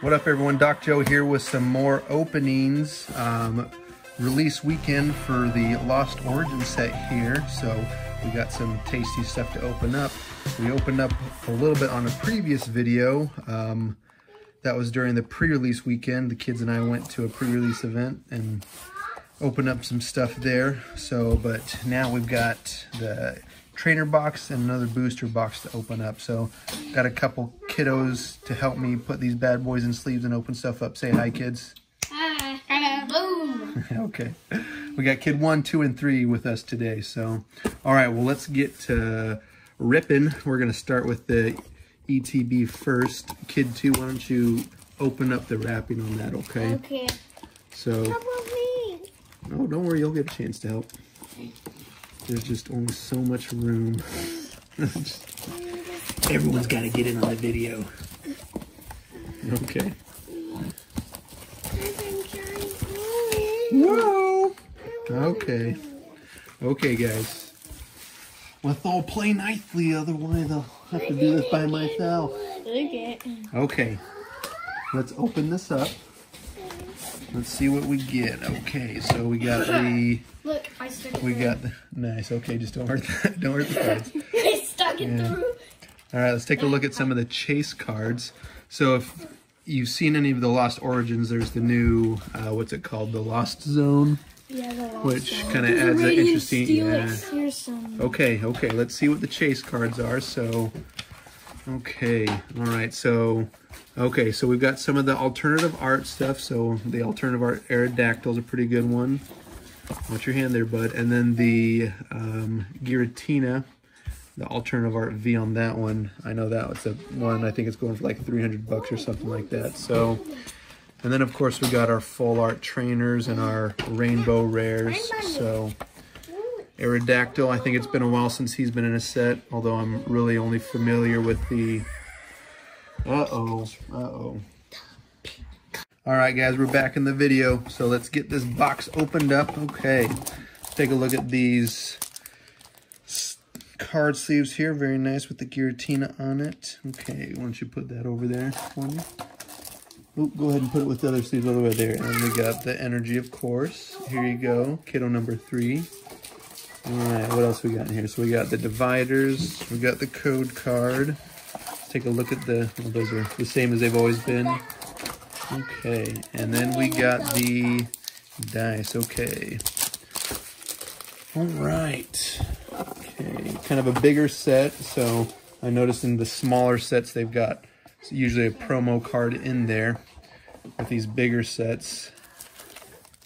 What up everyone, Doc Joe here with some more openings. Um, release weekend for the Lost Origin set here. So we got some tasty stuff to open up. We opened up a little bit on a previous video. Um, that was during the pre-release weekend. The kids and I went to a pre-release event and opened up some stuff there. So, but now we've got the trainer box and another booster box to open up. So got a couple kiddos to help me put these bad boys in sleeves and open stuff up. Say hi, kids. Hi. Boom. okay. We got kid one, two, and three with us today. So, all right, well, let's get to ripping. We're going to start with the ETB first. Kid two, why don't you open up the wrapping on that, okay? Okay. So, about me? oh, don't worry, you'll get a chance to help. There's just only so much room. Everyone's got to get in on the video. Okay. Whoa! Okay. Okay, guys. Let's all play nicely, otherwise I'll have to do this by myself. Okay. Okay. Let's open this up. Let's see what we get. Okay, so we got the Look, stuck we got the nice. Okay, just don't hurt the, don't hurt the cards. I stuck it Yeah. through. All right, let's take a look at some of the chase cards. So if you've seen any of the Lost Origins, there's the new uh, what's it called, the Lost Zone, Yeah, the which kind of adds an interesting. Yeah. Okay, okay. Let's see what the chase cards are. So, okay, all right. So, okay, so we've got some of the alternative art stuff. So the alternative art Aerodactyl is a pretty good one. Watch your hand there, bud. And then the um, Giratina, the alternative art V on that one. I know that was a one. I think it's going for like 300 bucks or something like that. So, and then of course we got our full art trainers and our rainbow rares. So. Aerodactyl, I think it's been a while since he's been in a set, although I'm really only familiar with the... Uh-oh, uh-oh. All right, guys, we're back in the video, so let's get this box opened up. Okay, let's take a look at these card sleeves here. Very nice with the Giratina on it. Okay, why don't you put that over there for me? Go ahead and put it with the other sleeves all the way there. And we got the energy, of course. Here you go, kiddo number three. All right, what else we got in here? So we got the dividers, we got the code card. Let's take a look at the, well, those are the same as they've always been. Okay, and then we got the dice, okay. All right, okay, kind of a bigger set. So I noticed in the smaller sets, they've got usually a promo card in there. With these bigger sets,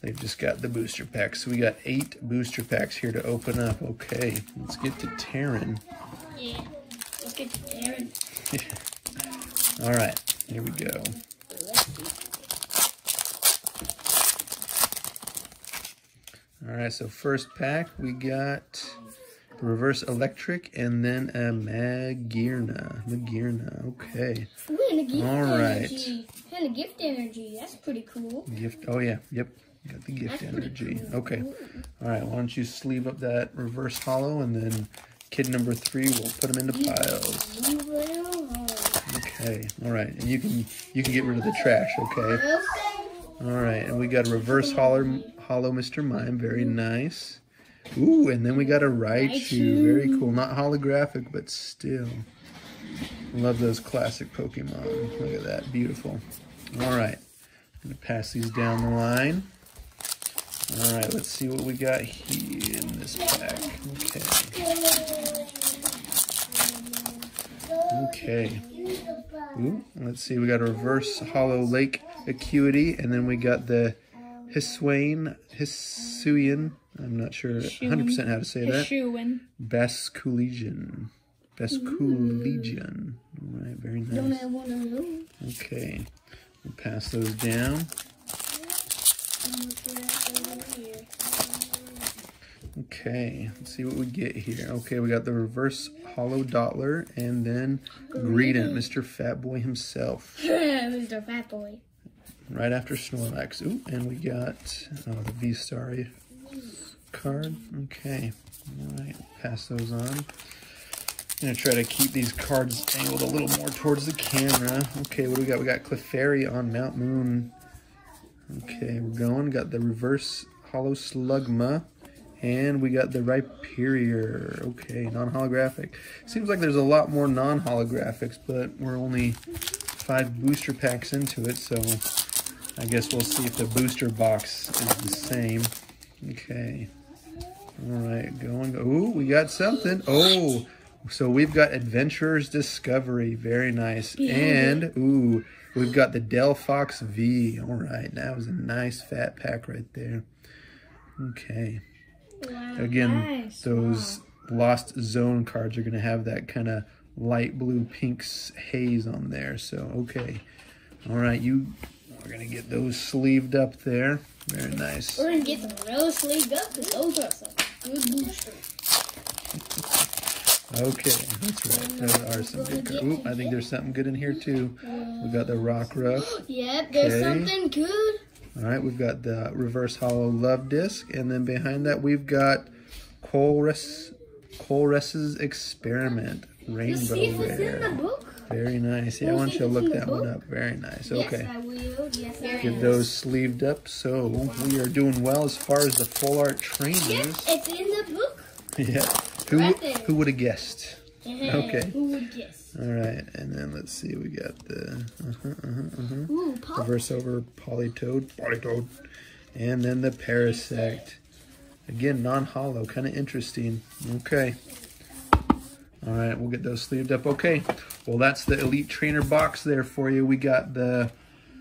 They've just got the booster packs. So we got eight booster packs here to open up. Okay, let's get to Terran. Yeah. Look at Aaron. All right, here we go. All right, so first pack, we got the reverse Eelektrik and then a Magearna. Magearna, okay. Ooh, and a gift All right. energy. And a gift energy. That's pretty cool. Gift, oh yeah, yep. Got the gift energy. Cool. Okay. All right, why don't you sleeve up that reverse hollow and then kid number three, we'll put them into piles. You will. Okay, all right, and you can you can get rid of the trash. Okay, all right, and we got a reverse hollow hollow Mr. Mime, very nice. Ooh, and then we got a Raichu, very cool. Not holographic, but still. Love those classic Pokemon. Look at that, beautiful. All right, I'm gonna pass these down the line. All right, let's see what we got here in this pack. Okay. Okay. Ooh, let's see, we got a reverse hollow lake acuity, and then we got the Hiswain, Hisuian, I'm not sure 100% how to say that. Shoeing. Basculegion. Basculegion. All right, very Don't nice. I want to know? Okay, we'll pass those down. Okay, let's see what we get here. Okay, we got the reverse hollow Dottler and then Greedent, Mr. Fat Boy himself. Mr. Fat Boy. Right after Snorlax. Ooh, and we got oh, the V-Star card. Okay, all right, pass those on. I'm gonna try to keep these cards angled a little more towards the camera. Okay, what do we got? We got Clefairy on Mount Moon. Okay, we're going. Got the reverse hollow slugma. And we got the Rhyperior. Okay, non-holographic. Seems like there's a lot more non-holographics, but we're only five booster packs into it, so I guess we'll see if the booster box is the same. Okay. All right, going. Ooh, we got something. Oh, so we've got Adventurer's Discovery. Very nice. And, ooh, we've got the Delphox V. All right, that was a nice fat pack right there. Okay. Wow, Again, nice. those Lost Zone cards are going to have that kind of light blue pinks haze on there. So, okay. All right, you we're going to get those sleeved up there. Very nice. We're gonna get them real sleeved up because those are some good boosters. Okay, that's right. There are some good. Oop, I think there's something good in here too. We've got the Rock Ruck. Yep, there's Okay. something good. All right, we've got the Reverse Hollow Luvdisc. And then behind that, we've got Colress, Colress's Experiment Let's see Rainbow if in the book. Very nice. Yeah, We'll why don't see you to look in the that one up? Very nice. Yes, Okay. I will. Yes, I Get will. those sleeved up. So we are doing well as far as the full art trainers. Yes, it's in the book. Yeah. Who, Right who would have guessed? Okay. Who would guess? All right, and then let's see. We got the uh-huh, uh-huh, uh-huh. Ooh, pop. reverse over Politoed, Politoed, and then the Parasect. Again, non-hollow, kind of interesting. Okay. All right, we'll get those sleeved up. Okay. Well, that's the Elite Trainer box there for you. We got the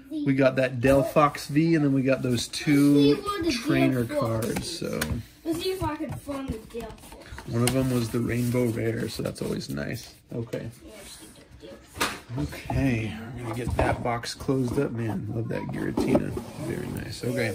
we got that Delphox V, and then we got those two Let's see what the trainer cards. So Let's see if I can find the Delphox. one of them was the Rainbow Rare, so that's always nice. Okay. Let's see the Delphox. Okay, we're gonna get that box closed up, man. Love that Giratina. Very nice. Okay,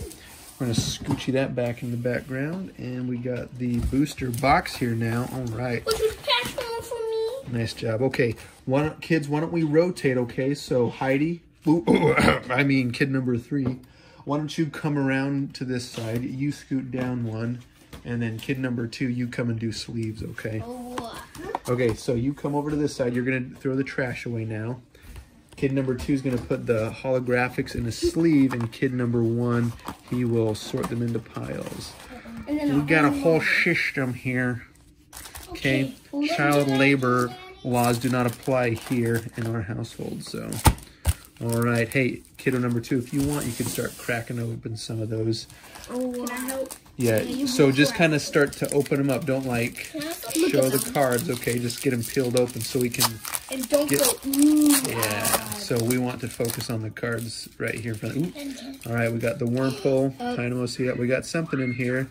we're gonna scoochy that back in the background, and we got the booster box here now. All right, Would you patch one for me? Nice job. Okay, why don't, kids, why don't we rotate? Okay, so Heidi, ooh, I mean kid number three, why don't you come around to this side? You scoot down one, and then kid number two, you come and do sleeves. Okay. Oh. Okay, so you come over to this side. You're gonna throw the trash away now. Kid number two is gonna put the holographics in a sleeve, and kid number one, he will sort them into piles. We got a whole system here. Okay, Well, let me child labor laws do not apply here in our household. So, all right, hey, kiddo number two, if you want, you can start cracking open some of those. Oh, Can I help? Yeah, so just kind of start to open them up. Don't like Can I look show the cards. Okay, just get them peeled open so we can And don't Get- go. Yeah, so we want to focus on the cards right here in front. Ooh. All right, we got the Wurmple, Tynamo. Uh, See that? We got something in here.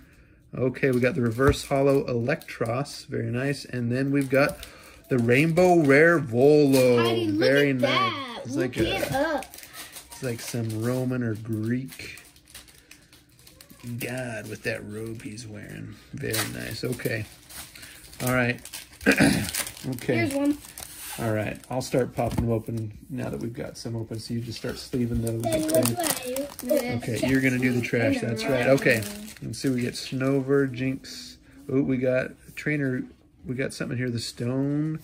Okay, we got the Reverse Hollow Eelektross. Very nice. And then we've got the Rainbow Rare Volo. Heidi, Very nice. that. It's Look like it a, up. it's like some Roman or Greek god with that robe he's wearing. Very nice. Okay. All right. okay. Here's one. All right, I'll start popping them open now that we've got some open. So you just start sleeving those. Okay, okay you're gonna do the trash. That's right. Okay, let's see. We get Snover, Jynx. Oh, we got Trainer. We got something here. The Stone,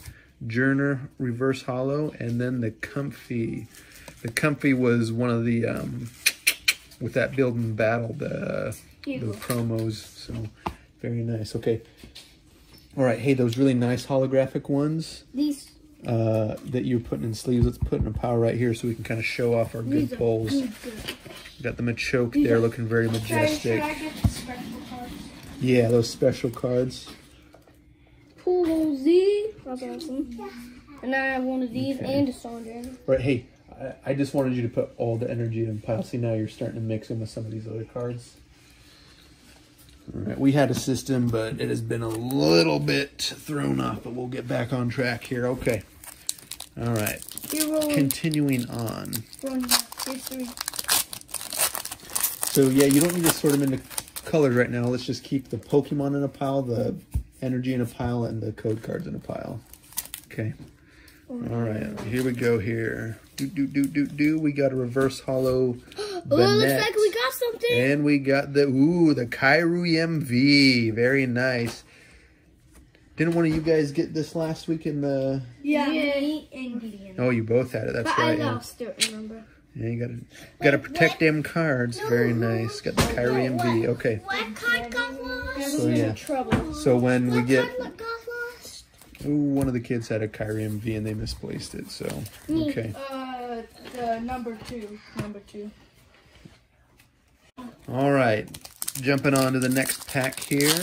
Journer, Reverse Hollow, and then the Comfey. The Comfey was one of the um, with that build and battle the the promos. So very nice. Okay. All right. Hey, those really nice holographic ones These. Uh, that you're putting in sleeves. Let's put in a pile right here so we can kind of show off our good These are poles. good, good. Got the Machoke These there are- looking very Should I, majestic. should I get the special cards? Yeah, those special cards. Polo Z. That's awesome. And I have one of these Okay. and a Star Right, hey, I, I just wanted you to put all the energy in a pile. See, now you're starting to mix in with some of these other cards. Right, we had a system, but it has been a little bit thrown off, but we'll get back on track here. Okay. All right, continuing on. So yeah, you don't need to sort them into colors right now. Let's just keep the Pokemon in a pile, the energy in a pile, and the code cards in a pile. Okay. All right, here we go. Here, do do do do do. We got a reverse hollow. Oh, it looks like we got something. And we got the ooh the Kyurem V. Very nice. Didn't one of you guys get this last week in the? Yeah. Me and Gideon. Oh, you both had it. That's But I right. Yeah. lost it, remember? yeah, you gotta gotta protect them cards. Very nice. Got the Kyurem V. Okay. What card got lost? So yeah. So when we get, What got lost? ooh, one of the kids had a Kyurem V and they misplaced it. So okay. Uh, the number two. Number two. All right, jumping on to the next pack here.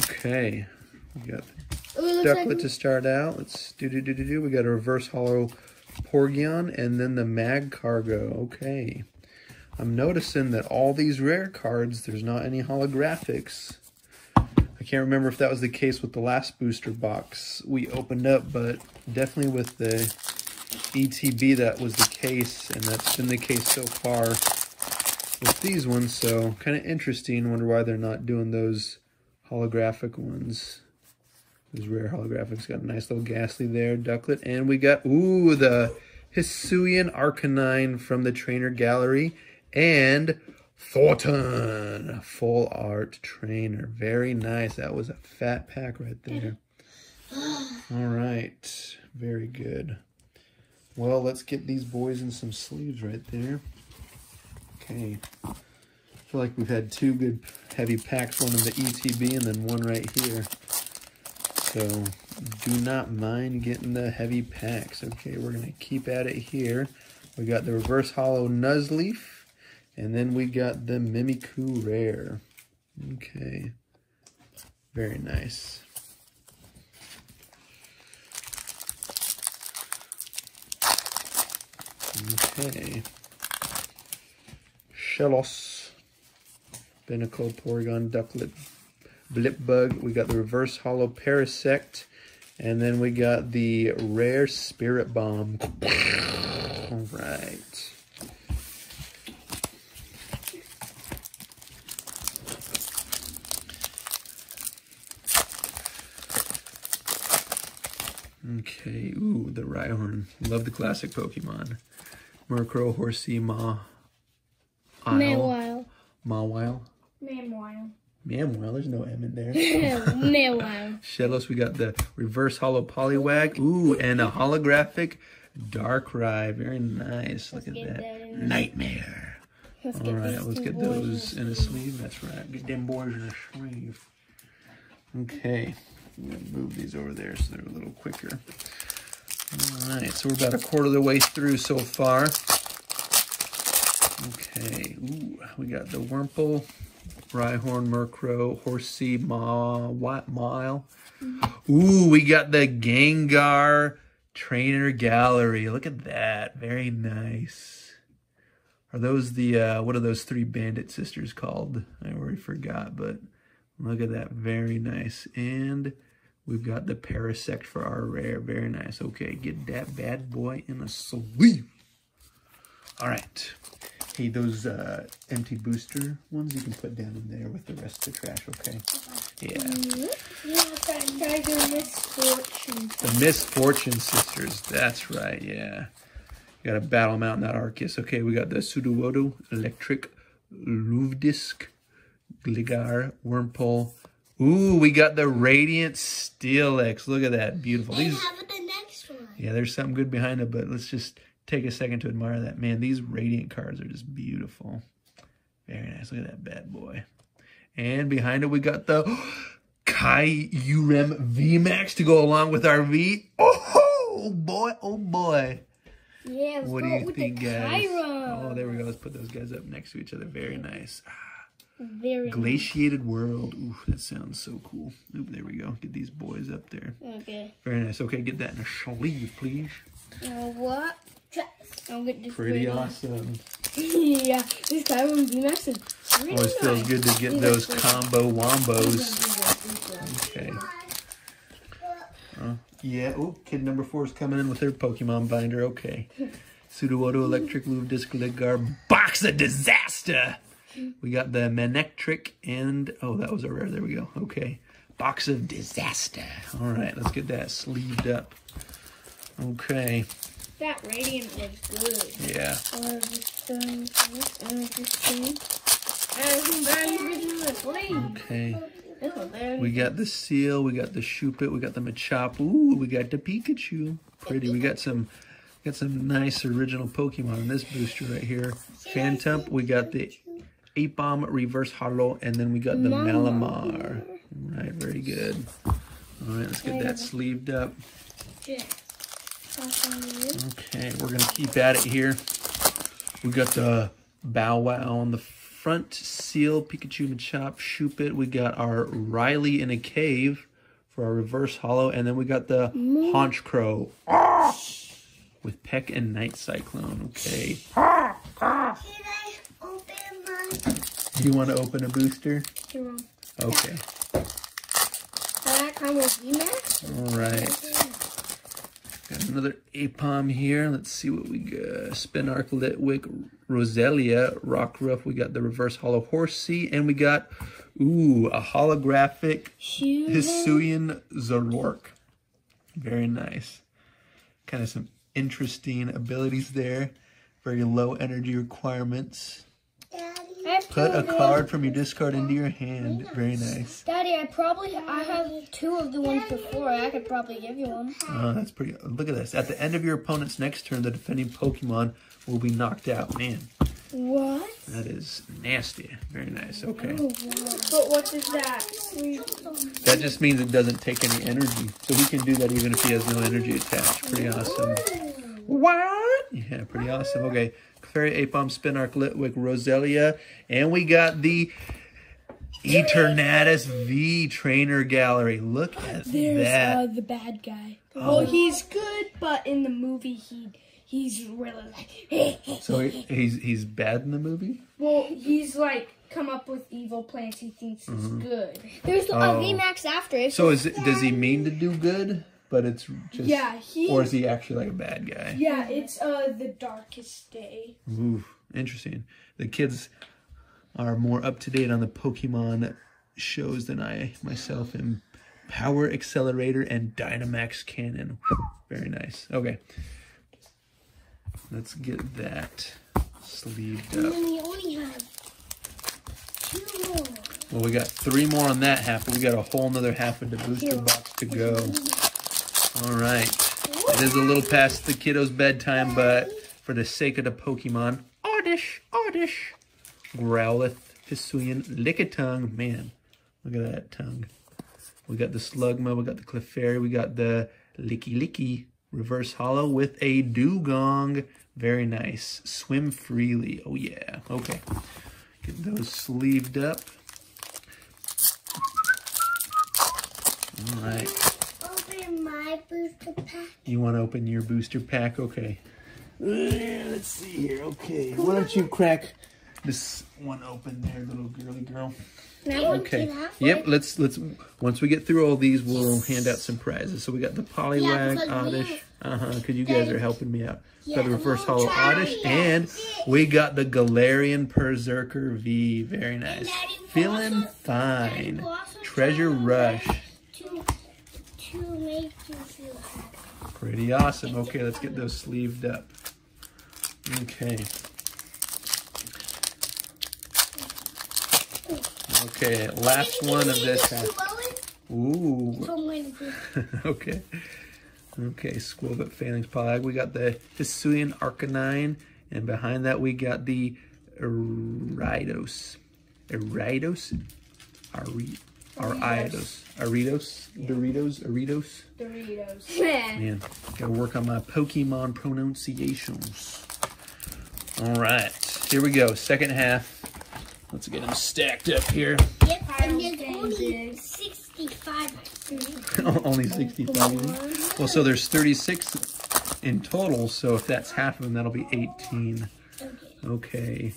Okay, we got Ducklett like to start out. Let's do do do do do. We got a reverse hollow Porygon and then the Magcargo. Okay, I'm noticing that all these rare cards, there's not any holographics. I can't remember if that was the case with the last booster box we opened up, but definitely with the ETB that was the case, and that's been the case so far with these ones. So kind of interesting. Wonder why they're not doing those holographic ones. Those rare holographics got a nice little Gastly there, Ducklett, and we got ooh the Hisuian Arcanine from the Trainer Gallery and Thornton full art trainer. Very nice. That was a fat pack right there. All right, very good. Well, let's get these boys in some sleeves right there. Okay. I feel like we've had two good heavy packs, one in the ETB and then one right here. So do not mind getting the heavy packs. Okay, we're going to keep at it here. We got the reverse hollow Nuzleaf, and then we got the Mimikyu Rare. Okay. Very nice. Okay. Shellos, Binacle, Porygon, Ducklett, Blipbug. We got the reverse hollow Parasect. And then we got the rare Spiritomb. All right. Okay, ooh, the Rhyhorn. Love the classic Pokemon. Murkrow, Horsea, Ma. Isle. Meanwhile. Mawile. Meanwhile. Mamwile, there's no M in there. Meanwhile. Shellos, we got the reverse hollow Poliwag. Ooh, and a holographic dark Darkrai. Very nice. Look at that. that. Nightmare. Let's All get right, these let's get those in a sleeve. That's right. Get them boys in a sleeve. Okay. I'm going to move these over there so they're a little quicker. All right, so we're about a quarter of the way through so far. Okay, ooh, we got the Wurmple, Rhyhorn, Murkrow, Horsea, Ma, What Mile. Ooh, we got the Gengar Trainer Gallery. Look at that. Very nice. Are those the, uh, what are those three bandit sisters called? I already forgot, but look at that. Very nice. And we've got the Parasect for our rare. Very nice. Okay, get that bad boy in a sleeve. All right. Hey, those uh, empty booster ones you can put down in there with the rest of the trash, okay? Yeah. Yeah, that guys are misfortune. The Misfortune Sisters. That's right, yeah. You gotta battle them out in that Arceus. Okay, we got the Sudowoodo, Eelektrik, Luvdisc, Gligar, Wurmple. Ooh, we got the Radiant Steelix. Look at that. Beautiful. These, have the next one. yeah, there's something good behind it, but let's just take a second to admire that. Man, these Radiant cards are just beautiful. Very nice. Look at that bad boy. And behind it, we got the Kyurem VMAX to go along with our V. Oh boy, oh boy. Yeah, What do you think, guys? Kyra. Oh, there we go. Let's put those guys up next to each other. Very nice. Ah. Very Glaciated World. Ooh, that sounds so cool. Oop, there we go. Get these boys up there. Okay. Very nice. Okay, get that in a sleeve, please. You know what? I'll get this Pretty awesome. yeah, this Kyron VMAX is really Always feels nice. good to get those combo wombos. Okay. Uh, yeah. Oh, kid number four is coming in with their Pokemon binder. Okay. Sudowoodo, Eelektrik, Luvidisc, Lidgar, Box of Disaster. We got the Manectric and oh, that was a rare. There we go. Okay. Box of Disaster. All right, let's get that sleeved up. Okay. That radiant was good. Yeah. Just doing this, and just doing. We the. Okay. This one there. We got the seal, we got the Shuppet, we got the Machop. Ooh, we got the Pikachu. Pretty. We got some got some nice original Pokemon in this booster right here. Phantump, we got the Eight Bomb Reverse Hollow, and then we got the Malamar. All right, very good. All right, let's get that sleeved up. Okay, we're gonna keep at it here. We got the Bow Wow on the front seal, Pikachu Machop, Shuppet. We got our Riley in a cave for our reverse hollow, and then we got the Honchkrow with Peck and Night Cyclone. Okay, Can I open my... do you want to open a booster? Okay, That kind of VMAX. all right. Another Aipom here. Let's see what we got. Uh, Spinarak, Litwick, Roselia, Rockruff. We got the reverse hollow Horsea, and we got, ooh, a holographic Hisuian Zoroark. Very nice. Kind of some interesting abilities there. Very low energy requirements. Daddy. Put a card from your discard into your hand. Very nice. Daddy, I probably I have two of the ones before. I could probably give you one. Oh, that's pretty. Look at this. At the end of your opponent's next turn, the defending Pokemon will be knocked out. Man, What? that is nasty. Very nice. Okay. Oh, but what is that? That just means it doesn't take any energy. So he can do that even if he has no energy attached. Pretty awesome. What? Yeah, pretty awesome. Okay. Clefairy, Aipom, Spinarak, Litwick, Roselia. And we got the Eternatus V Trainer Gallery. Look at that. There's the bad guy. Oh. Well, he's good, but in the movie, he he's really like... So he- he's he's bad in the movie? well, he's like come up with evil plans he thinks is mm-hmm. good. There's uh, Oh. a VMAX after it. So is it, does he mean to do good, but it's just Yeah, he- or is he actually like a bad guy? Yeah, it's uh the darkest day. Ooh, interesting. The kids are more up to date on the Pokemon shows than I myself am. Power Accelerator and Dynamax Cannon. Very nice. Okay. Let's get that sleeved up. we only have two more. Well, we got three more on that half, but we got a whole nother half of the booster box to go. All right. It is a little past the kiddo's bedtime, but for the sake of the Pokemon, Oddish, Oddish, Growlithe, Hisuian, Lickitung. Man, look at that tongue. We got the Slugma, we got the Clefairy, we got the Lickilicky Reverse Hollow with a Dewgong. Very nice. Swim freely. Oh, yeah. Okay. Get those sleeved up. All right. Open my booster pack. You want to open your booster pack? Okay. Let's see here. Okay. Why don't you crack this one open there, little girly girl? Okay. Yep. Let's let's once we get through all these, we'll hand out some prizes. So we got the Poliwag, because we Oddish. Uh huh. Because you guys are helping me out. got the Yeah, reverse hollow Oddish, it. and we got the Galarian Perrserker V. Very nice. Feeling fine. Treasure try Rush. Pretty awesome. Okay, let's get those sleeved up. Okay. Okay, last one of this. Ooh. Okay. Okay, Squilbit Phalanx Poliwag. We got the Hisuian Arcanine, and behind that we got the Eridos. Eridos. Aridos? Ari Aridos. Aridos? Doritos? Aridos? Doritos. Man, gotta work on my Pokemon pronunciations. All right, here we go. Second half. Let's get them stacked up here. Yep, and there's only 65, Only 65. Well, so there's 36 in total. So if that's half of them, that'll be 18. Okay.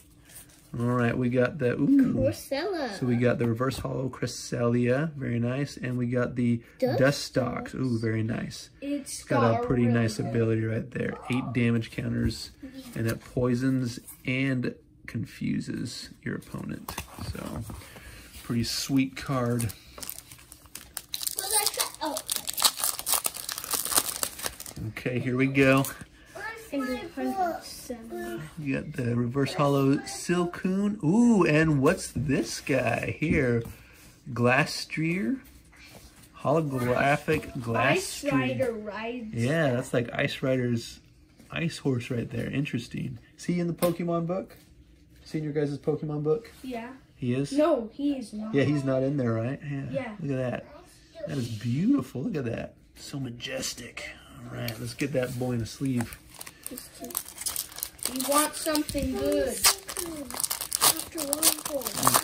All right, we got the ooh. Marcella. So we got the reverse hollow Cresselia, very nice, and we got the Dustox. Ooh, very nice. It's Got a pretty really nice good. ability right there. Eight damage counters, mm-hmm. and it poisons and confuses your opponent. So, pretty sweet card. Oh, Okay, here we go. Where's my book? You got the reverse hollow Silcoon. Ooh, and what's this guy here? Glastrier. Holographic glass Ice Rider rides. Yeah, that's like Ice Rider's ice horse right there. Interesting. See in the Pokemon book? See in your guys' Pokemon book? Yeah. He is? No, he is not. Yeah, he's not in there, right? Yeah. Yeah. Look at that. That is beautiful. Look at that. So majestic. All right, let's get that boy in a sleeve. You want something good.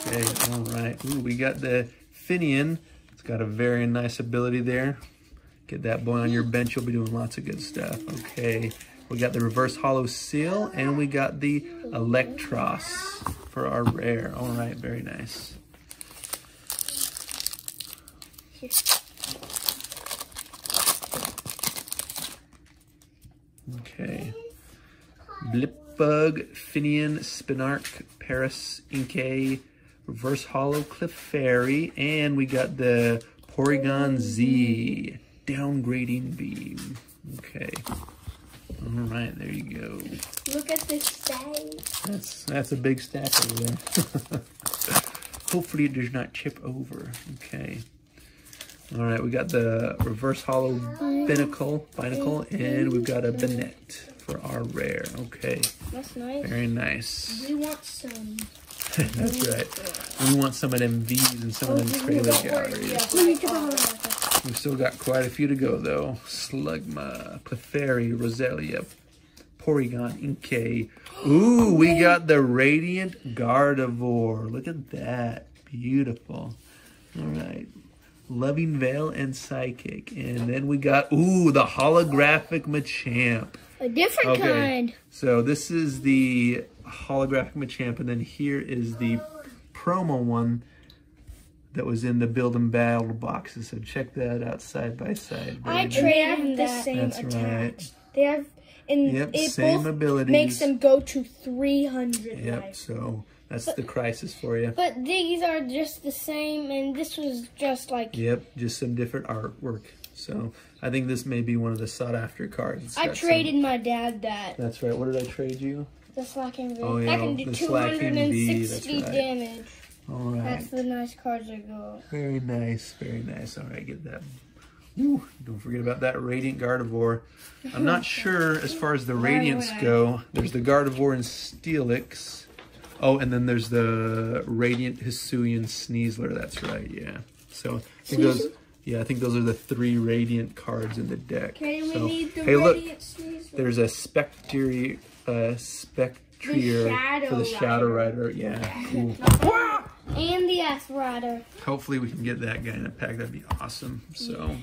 Okay, all right. Ooh, we got the Finneon. It's got a very nice ability there. Get that boy on your bench. You'll be doing lots of good stuff. Okay. We got the reverse hollow seal and we got the Eelektross for our rare. All right, very nice. Okay. Blipbug, Finneon, Spinarak, Paras, Inkay, Reverse Hollow, Clefairy, and we got the Porygon Z, Downgrading Beam. Okay. All right, there you go. Look at this stack. That's that's a big stack over there. Hopefully it does not chip over. Okay. All right, we got the reverse hollow binnacle, binacle, and we've got a Banette for our rare. Okay, That's nice. very nice. We want some. That's right. We want some of them V's and some of them oh, trailer galleries. we have We've still got quite a few to go though. Slugma, Clefairy, Roselia, Porygon, Inkay. Ooh, we got the Radiant Gardevoir. Look at that. Beautiful. All right. Loving Veil and Psychic. And then we got, ooh, the holographic Machamp. A different Okay. kind. So this is the holographic Machamp, and then here is the promo one that was in the build and battle boxes. So check that out side by side. I Very trade- They the that. same That's attacks. right. They have, and Yep, it same both abilities. makes them go to 300 Yep, life. so that's the crisis for you. But these are just the same, and this was just like Yep, just some different artwork. So I think this may be one of the sought after cards. I got some- traded my dad that. That's right. What did I trade you? The slacking V. Oh, that yeah, can do the Slacking V, that's 260 right. damage. All right. That's the nice cards that go. Very nice, very nice. All right, get that. Ooh, don't forget about that Radiant Gardevoir. I'm not sure as far as the Radiants go. There's the Gardevoir and Steelix. Oh, and then there's the Radiant Hisuian Sneasler. That's right, yeah. So I think those, yeah, I think those are the three Radiant cards in the deck. Okay, we So, need the hey, look, Radiant Sneasel. there's a Spectre, uh, Spectrier for the Shadow Shadow Rider. Yeah, cool. And the Ass Rider. Hopefully we can get that guy in a pack. That'd be awesome. So,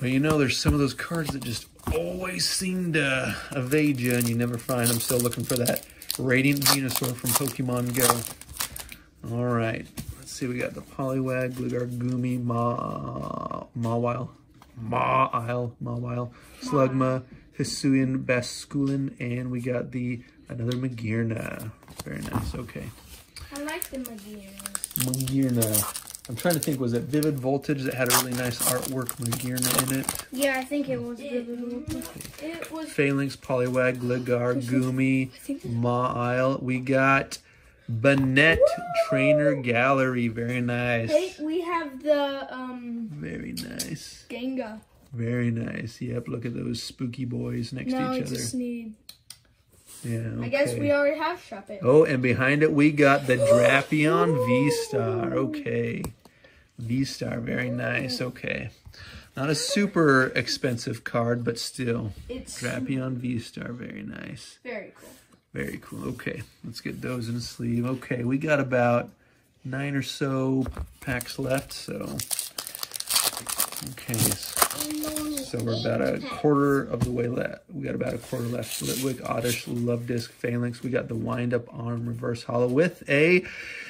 but you know, there's some of those cards that just always seem to evade you, and you never find. I'm still looking for that Radiant Venusaur from Pokemon Go. All right, let's see. We got the Poliwag, Gligar, Gumi, Ma, Mawile, Mawile, Mawile, Slugma, Hisuian, Basculin, and we got the another Magearna. Very nice. Okay. I like the Magearna. Magearna. I'm trying to think, was it Vivid Voltage that had a really nice artwork Magearna in it? Yeah, I think it was It- good. It was Phalanx, Poliwag, Gligar, Gumi, Ma'ile. We got Banette Trainer Gallery. Very nice. Hey, we have the um Very nice. Gengar. Very nice. Yep, look at those spooky boys next No, to each it's other. a Sneed. Yeah, I guess we already have Shuppet. Oh, and behind it we got the Drapion V-Star. Okay. V-Star, very nice. Okay. Not a super expensive card, but still. It's Drapion V-Star, very nice. very cool. Very cool. Okay, let's get those in the sleeve. Okay, we got about nine or so packs left, so. Okay, so we're about a quarter of the way left. We got about a quarter left. Litwick, Oddish, Luvdisc, Phalanx. We got the Wind Up Arm Reverse Hollow with a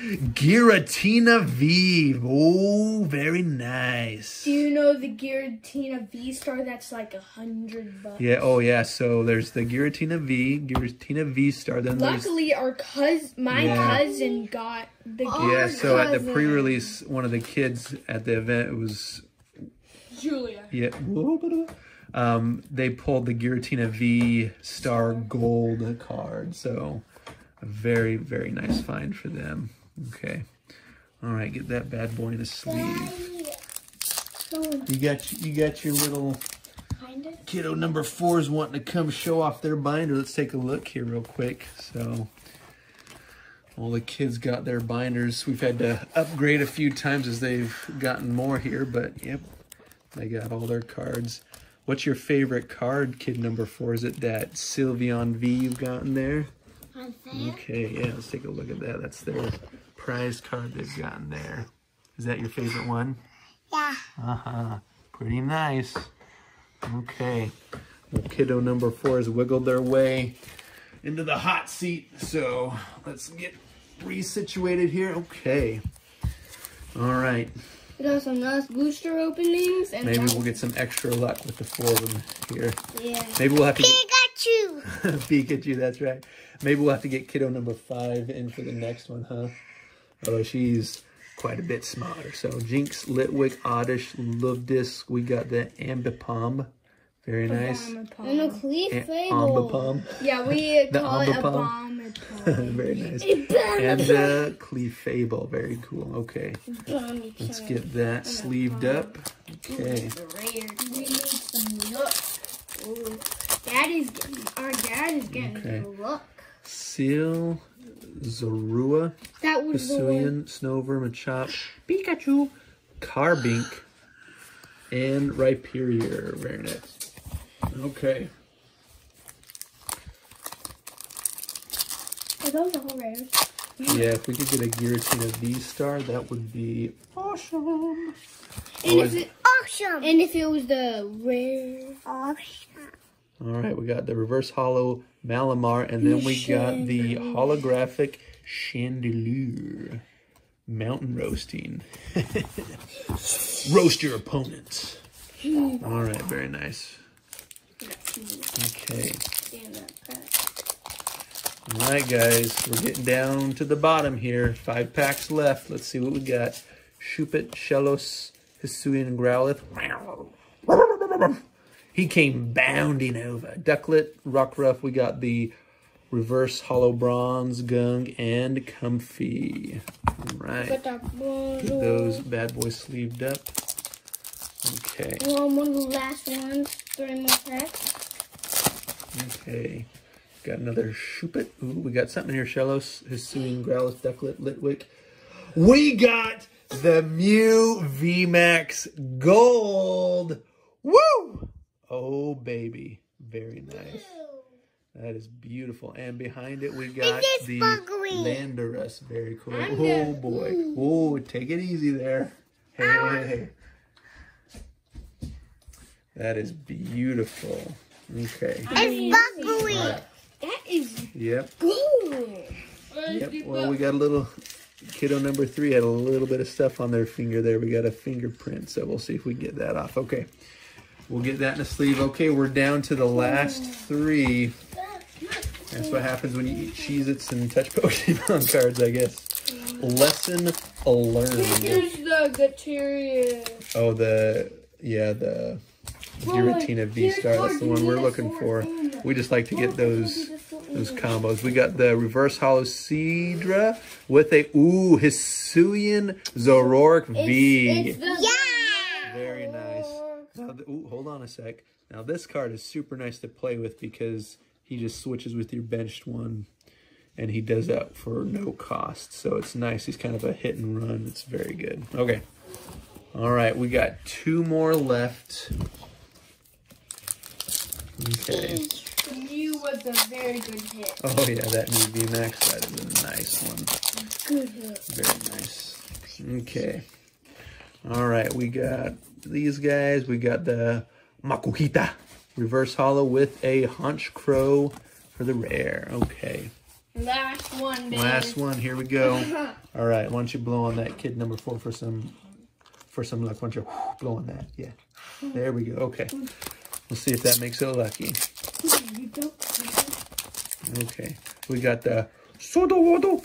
Giratina V. Oh, very nice. Do you know the Giratina V Star that's like a hundred bucks? Yeah, oh yeah, so there's the Giratina V, Giratina V Star, then Luckily, our cousin, my Yeah. cousin, got the Yeah, so at the pre-release, one of the kids at the event was Julia. yeah, um, they pulled the Giratina V Star Gold card, so a very very nice find for them. Okay, All right, get that bad boy in the sleeve. You got you got your little kiddo number fours wanting to come show off their binder. Let's take a look here real quick. So all the kids got their binders. We've had to upgrade a few times as they've gotten more here, but yep, they got all their cards. What's your favorite card, kid number four? Is it that Sylveon V you've gotten there? Okay, yeah, let's take a look at that. That's their prize card they've gotten there. Is that your favorite one? Yeah. Uh-huh. Pretty nice. Okay. Well, kiddo number four has wiggled their way into the hot seat. So let's get resituated here. Okay. All right. We got some nice booster openings and Maybe we'll get some extra luck with the four of them here. yeah. Maybe we'll have to get Pikachu. Pikachu, that's right. Maybe we'll have to get kiddo number five in for the next one, huh? Although she's quite a bit smarter. So Jynx, Litwick, Oddish, Luvdisc. We got the Ambipom. Very nice. And a Cleef A- Fable. Ambipom. Yeah, we The call it a Ambipom. bomb. Very nice. And the Clefable. Very cool. Okay. Let's get that sleeved up. Okay. Rare. We need some luck. Daddy's getting, our dad is getting Okay. the luck. Seal, Zorua, That was. Hisuian, Snover, Machop, Pikachu, Carbink, and Rhyperior. Very nice. Okay. Are those all rares? Yeah, if we could get a Giratina V-Star, that would be awesome. And Oh, if is- it Awesome. and if it was the rare Awesome. All right, we got the reverse hollow Malamar, and then we got the holographic Chandelure. Mountain roasting. Roast your opponent. All right, very nice. Okay. Damn that pack. All right, guys, we're getting down to the bottom here. Five packs left. Let's see what we got. Shuppet, Shellos, Hisuian, and Growlithe. He came bounding over. Ducklett, Rockruff. We got the reverse hollow Bronzong, and Comfey. All right. Get those bad boys sleeved up. Okay. Well, one of the last ones. Three more packs. Okay. Got another Shuppet. Ooh, we got something here. Shellos, Hisuian, Growlithe, Ducklett, Litwick. We got the Mew VMAX Gold. Woo! Oh, baby. Very nice. That is beautiful. And behind it, we got the. Landorus. Very cool. Oh, boy. Oh, take it easy there. Hey. That is beautiful. Okay. It's bubbly. That is Yep. good. Yep. Well, we got a little kiddo number three had a little bit of stuff on their finger there. We got a fingerprint, so we'll see if we get that off. Okay. We'll get that in the sleeve. Okay, we're down to the last three. That's what happens when you eat Cheez-Its and touch Pokemon cards, I guess. Lesson learned. Here's the Gatirian. Oh, the, yeah, the Giratina V-Star. That's the one we're looking for. We just like to get those those combos. We got the reverse hollow Cedra with a ooh Hisuian Zoroark V. Yeah. Very nice. Now, the, ooh, hold on a sec. Now this card is super nice to play with because he just switches with your benched one, and he does that for no cost. So it's nice. He's kind of a hit and run. It's very good. Okay. All right, we got two more left. Okay. You was a very good hit. Oh yeah, that new VMAX that is a nice one. good hit. Very nice. Okay. All right, we got these guys. We got the Makuhita reverse hollow with a Honchkrow for the rare. Okay. Last one, baby. Last one. Here we go. All right. Why don't you blow on that kid number four for some for some luck? Why don't you blow on that? Yeah. There we go. Okay. We'll see if that makes it lucky. Okay. We got the Sudowoodo.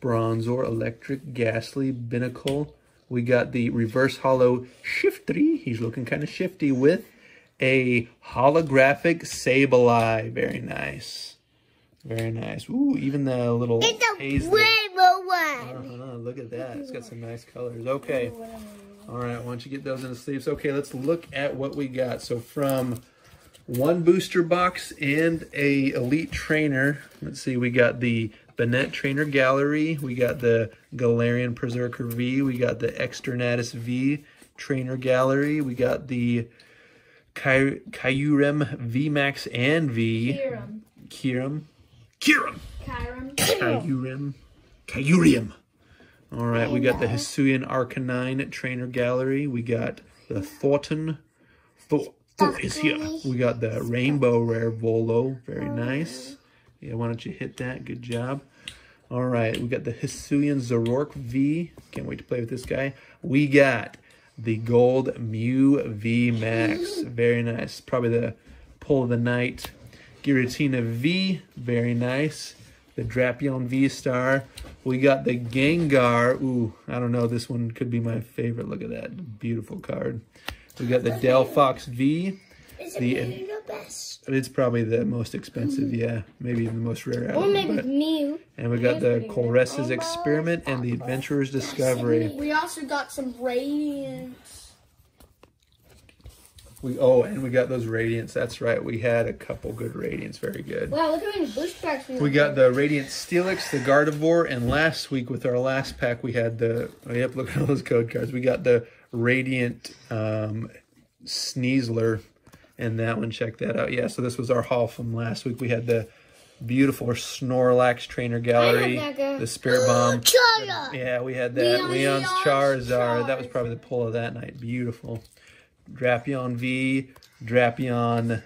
Bronzor Eelektrik Gastly Binacle. We got the Reverse Hollow Shifty. He's looking kind of shifty with a holographic Sableye. Very nice. Very nice. Ooh, even the little It's a rainbow one. Uh-huh, look at that. It's got some nice colors. Okay. All right, why don't you get those in the sleeves? Okay, let's look at what we got. So from one booster box and a elite trainer. Let's see, we got the Banette Trainer Gallery. We got the Galarian Perrserker V. We got the Eternatus V Trainer Gallery. We got the Ky- Kyurem V Max and V. Kiram. Kyurem. Kyurem. Kyram. Kyurem. Kyurem. All right, we got the Hisuian Arcanine Trainer Gallery. We got the Thornton. Thor, Thor is here. We got the Rainbow Rare Volo. Very nice. Yeah, why don't you hit that? Good job. All right, we got the Hisuian Zoroark V. Can't wait to play with this guy. We got the Gold Mew V Max. Very nice. Probably the pull of the night. Giratina V. Very nice. The Drapion V Star. We got the Gengar. Ooh, I don't know. This one could be my favorite. Look at that. Beautiful card. We got the Delphox V. Is The- it the best? It's probably the most expensive, yeah. Maybe even the most rare Or maybe Mew. and we got the good. Colress's oh Experiment and the Adventurer's Discovery. We also got some radiance. We Oh, and we got those Radiants. That's right. We had a couple good Radiants. Very good. Wow, look how many booster packs we We got the Radiant Steelix, the Gardevoir, and last week with our last pack we had the oh yep, look at all those code cards. We got the Radiant um Sneasler and that one, check that out. Yeah, so this was our haul from last week. We had the beautiful Snorlax Trainer Gallery, that the Spiritomb. Chara. Yeah, we had that. Leon- Leon's Leon's Charizard. That was probably the pull of that night. Beautiful. Drapion V, Drapion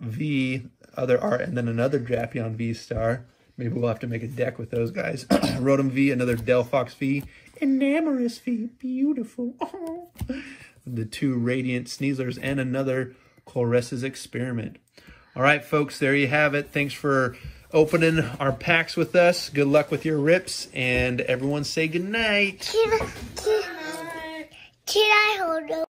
V, other art, and then another Drapion V star. Maybe we'll have to make a deck with those guys. Rotom V, another Delphox V, Enamorus V, beautiful. The two Radiant Sneaslers, and another Colress's Experiment. All right, folks, there you have it. Thanks for opening our packs with us. Good luck with your rips, and everyone say goodnight. Can, can, can I hold?